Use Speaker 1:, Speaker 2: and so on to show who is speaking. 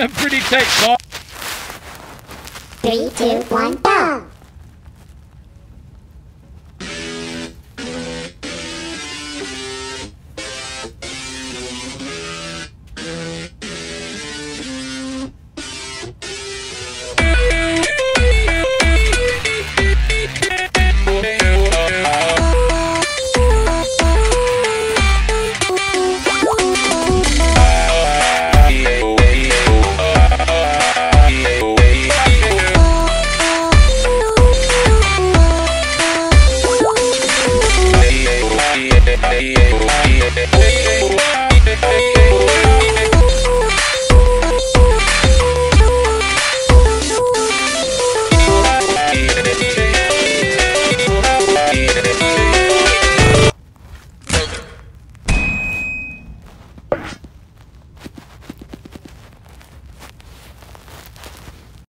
Speaker 1: I'm pretty tight call.
Speaker 2: Three, two, one, go!
Speaker 3: Yeah.